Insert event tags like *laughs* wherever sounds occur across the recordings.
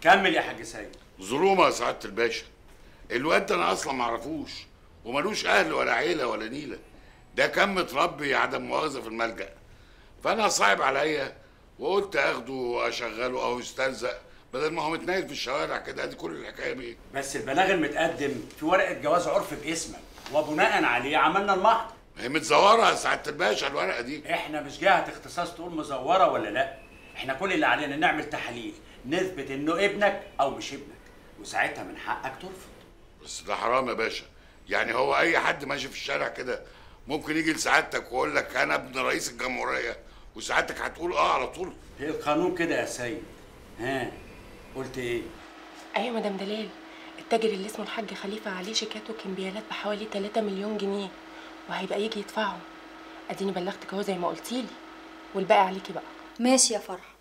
كمل يا حاج سيد ظلومة يا سعادة الباشا. الواد ده أنا أصلا ما أعرفوش وملوش أهل ولا عيلة ولا نيلة. ده كان متربي عدم مؤاخذة في الملجأ. فأنا صعب عليا وقلت آخده واشغله أو يستلزق بدل ما هو متنايل في الشوارع كده. دي كل الحكاية بيه بس البلاغ المتقدم في ورقة جواز عرف باسمك وبناء عليه عملنا المحضر هي متزورة يا سعادة الباشا الورقة دي. إحنا مش جهة اختصاص تقول مزورة ولا لأ. إحنا كل اللي علينا نعمل تحاليل. نثبت إنه ابنك أو مش ابنك. وساعتها من حقك ترفض. بس ده حرام يا باشا. يعني هو أي حد ماشي في الشارع كده ممكن يجي لسعادتك ويقول لك أنا ابن رئيس الجمهورية وسعادتك هتقول آه على طول. هي القانون كده يا سيد؟ ها؟ قلت إيه؟ أيوه مدام دلال. التاجر اللي اسمه الحاج خليفة عليه شيكات وكمبيالات بحوالي 3 مليون جنيه وهيبقى يجي يدفعهم. أديني بلغتك أهو زي ما قلتيلي. والباقي عليكي بقى. ماشي يا فرح.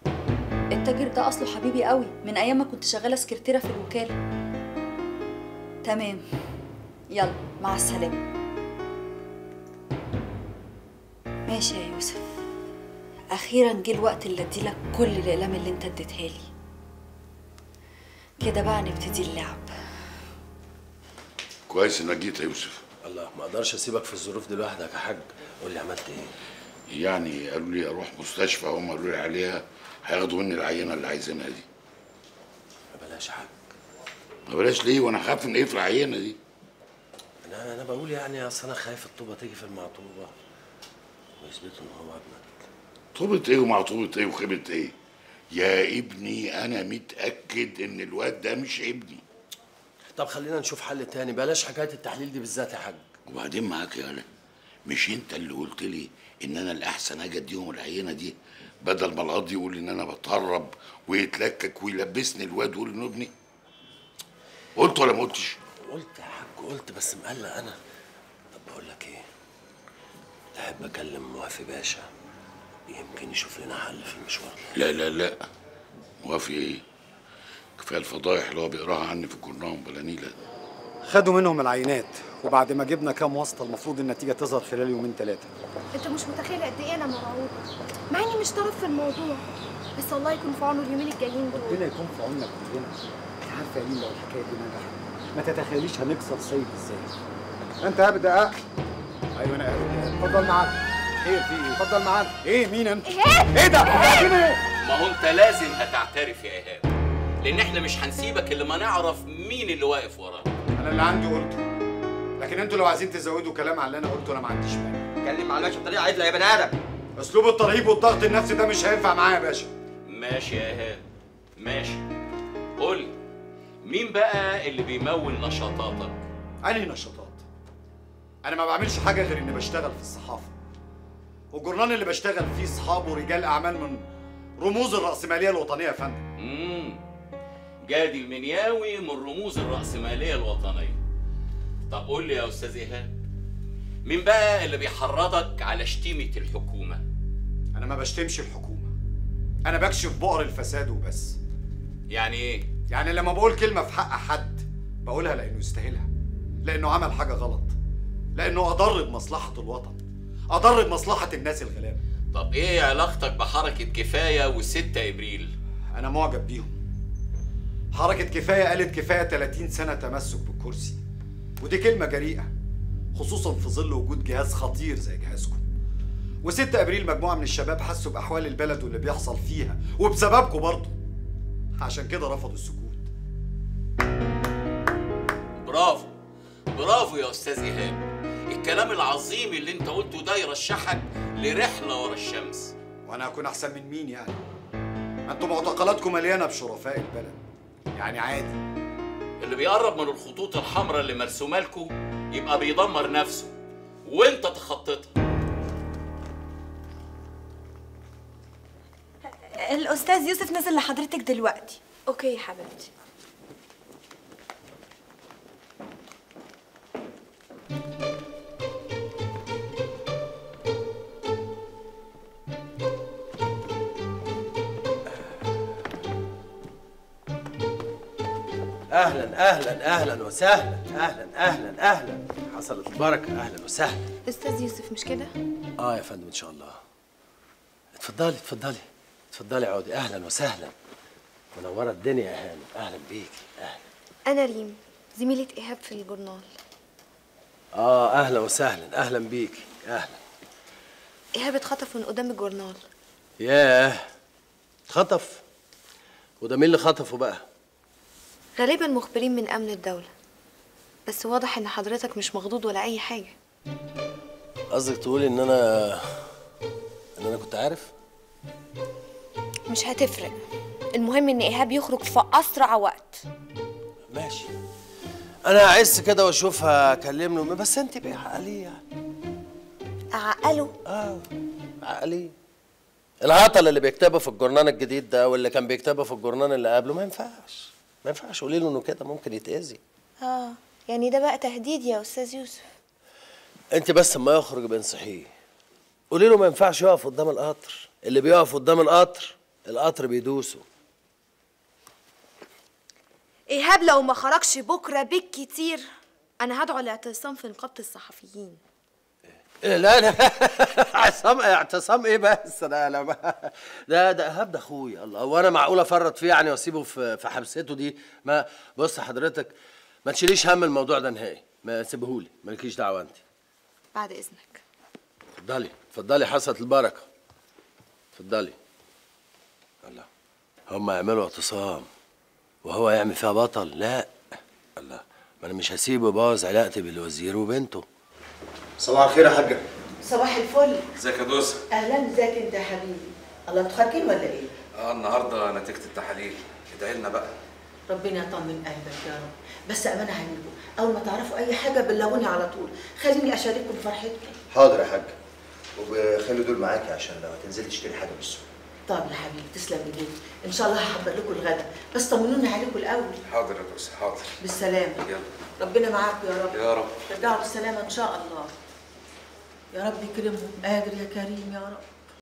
التاجر ده أصله حبيبي قوي. من أيام ما كنت شغالة سكرتيرة في الوكالة. تمام. يلا مع السلامة. ماشي يا يوسف. أخيرا جه الوقت اللي اديلك كل الاقلام اللي أنت اديتها لي. كده بقى نبتدي اللعب. كويس إنك جيت يا يوسف. الله ما أقدرش أسيبك في الظروف دي لوحدك يا حاج. قول لي عملت إيه؟ يعني قالوا لي أروح مستشفى هم قالوا لي عليها هياخدوا مني العينة اللي عايزينها دي. بلاش يا حاج ما بلاش ليه؟ وأنا خايف من إيه في العينة دي؟ أنا أنا بقول يعني أصل أنا خايف الطوبة تيجي في المعطوبة. ويثبتوا إن هو ابنك. طوبة إيه ومعطوبة إيه وخيبة إيه؟ يا ابني أنا متأكد إن الواد ده مش ابني. طب خلينا نشوف حل تاني. بلاش حكاية التحليل دي بالذات يا حاج. وبعدين معاك يا هلا مش انت اللي قلت لي ان أنا الاحسن أجي اديهم العينة دي بدل ما القاضي يقول ان أنا بتهرب ويتلكك ويلبسني الواد ويقول انه ابني؟ قلت ولا ما قلتش؟ قلت يا حاج قلت بس مقلق أنا. طب بقول لك إيه؟ تحب اكلم موافي باشا؟ يمكن يشوف لنا حل في المشوار. لا لا لا. موافق إيه؟ كفاية الفضايح اللي هو بيقراها عني في الجورنال بلا نيله خدوا منهم العينات وبعد ما جبنا كام واسطة المفروض النتيجة تظهر خلال يومين ثلاثة انت مش متخيل قد إيه أنا مرعوب مع اني مش طرف في الموضوع بس الله يكون في عونه اليومين الجايين دول. ربنا يكون في عوننا كلنا. انت عارفه يا لو الحكاية دي نجحت ما تتخيليش هنكسر سيد إزاي. انت ابدا أيوه أنا اتفضل معانا. خير في إيه؟ اتفضل معانا. إيه مين انت؟ إيه؟ ده؟ عايزين إيه؟ ما هو انت لازم هتعترف يا إيهاب لأن إحنا مش هنسيبك إلا ما نعرف مين اللي واقف وراك. أنا اللي عندي قلته لكن أنتوا لو عايزين تزودوا كلام على اللي أنا قلته أنا ما عنديش مانع. اتكلم مع الباشا بطريقة عدلة يا بني آدم. أسلوب الترهيب والضغط النفسي ده مش هينفع معايا يا باشا. ماشي يا إيهاب. ماشي. قول لي مين بقى اللي بيمول نشاطاتك؟ أنهي نشاطات؟ أنا ما بعملش حاجة غير إني بشتغل في الصحافة. والجورنال اللي بشتغل فيه اصحابه رجال أعمال من رموز الرأسمالية الوطنية يا فندم. امم جادي المنياوي من رموز الرأسمالية الوطنية طب قول لي يا أستاذ إيهاب مين بقى اللي بيحرضك على شتيمة الحكومة؟ أنا ما بشتمش الحكومة أنا بكشف بؤر الفساد وبس يعني إيه؟ يعني لما بقول كلمة في حق حد بقولها لأنه يستاهلها لأنه عمل حاجة غلط لأنه أضر بمصلحة الوطن أضر بمصلحة الناس الغلابة طب إيه علاقتك بحركة كفاية وستة إبريل؟ أنا معجب بيهم حركة كفاية قالت كفاية 30 سنة تمسك بالكرسي ودي كلمة جريئة خصوصا في ظل وجود جهاز خطير زي جهازكم. و6 أبريل مجموعة من الشباب حسوا بأحوال البلد واللي بيحصل فيها وبسببكم برضه. عشان كده رفضوا السكوت. برافو برافو يا أستاذ إيهاب. الكلام العظيم اللي أنت قلته ده يرشحك لرحلة ورا الشمس. وأنا هكون أحسن من مين يعني؟ ما أنتوا معتقلاتكم مليانة بشرفاء البلد. يعني عادي. اللي بيقرب من الخطوط الحمراء اللي مرسومه لكم يبقى بيدمر نفسه وانت تخطيتها الأستاذ يوسف نزل لحضرتك دلوقتي. أوكي يا حبيبتي. أهلا أهلا أهلا وسهلا أهلا أهلا أهلا. حصلت البركة أهلا وسهلا. أستاذ يوسف مش كده؟ آه يا فندم إن شاء الله. اتفضلي اتفضلي. اتفضلي عودي. أهلا وسهلا. منورة الدنيا يا هانم. أهلا بيكي أهلا. أنا ريم زميلة إيهاب في الجورنال. آه أهلا وسهلا. أهلا بيكي أهلا. إيهاب اتخطف من قدام الجورنال. ياه. خطف وده مين اللي خطفه بقى؟ غالبا مخبرين من أمن الدولة. بس واضح إن حضرتك مش مخضوض ولا أي حاجة. قصدك تقولي إن أنا إن أنا كنت عارف؟ مش هتفرق. المهم إن إيهاب يخرج في أسرع وقت. ماشي. أنا هعس كده واشوفها اكلمه بس أنت بقى عقلية. يعني اعقله آه عقلية. الهطل اللي بيكتبه في الجورنان الجديد ده واللي كان بيكتبه في الجورنان اللي قبله ما ينفعش. ما ينفعش. قولي له إنه كده ممكن يتأذي. آه يعني ده بقى تهديد يا أستاذ يوسف. أنت بس اما يخرج بانصحيه قولي له ما ينفعش يقف قدام القطر. اللي بيقف قدام القطر القطر بيدوسه. إيهاب لو ما خرجش بكرة بالكتير أنا هدعو لاعتصام في نقابة الصحفيين. لا لا اعتصام *laughs* اعتصام إيه بس؟ أنا لا ما- *laughs* ده ده ايهاب ده أخويا الله. وأنا معقول أفرط فيه يعني وأسيبه في في حبسته دي؟ ما بص حضرتك ما تشيليش هم الموضوع ده نهائي. ما سيبهولي مالكيش دعوة انت بعد إذنك. اتفضلي اتفضلي حصلت البركة. اتفضلي. الله. هم يعملوا اعتصام وهو يعمل فيها بطل؟ لا. الله. ما أنا مش هسيبه يبوظ علاقتي بالوزير وبنته. صباح الخير يا حاجة. صباح الفل. ازيك يا دوسة؟ أهلا ازيك أنت يا حبيبي؟ الله أنتوا خارجين ولا إيه؟ آه النهارده نتيجة التحاليل. ادعي لنا بقى. ربنا يطمن قلبك يا رب. بس أمانة عليكم أول ما تعرفوا أي حاجة بلغوني على طول. خليني أشارككم فرحتكم. حاضر يا حاج وخلي دول معاكي عشان لو هتنزلي تشتري حاجة من السوق. طب يا حبيبي تسلم ايديك إن شاء الله هحضر لكم الغدا. بس طمنوني عليكم الأول. حاضر يا دوسة حاضر. بالسلامة. يلا. ربنا معاكم يا رب. يا رب. ترجعوا بالسلامة إن شاء الله. يا رب يكرمهم قادر يا كريم يا رب.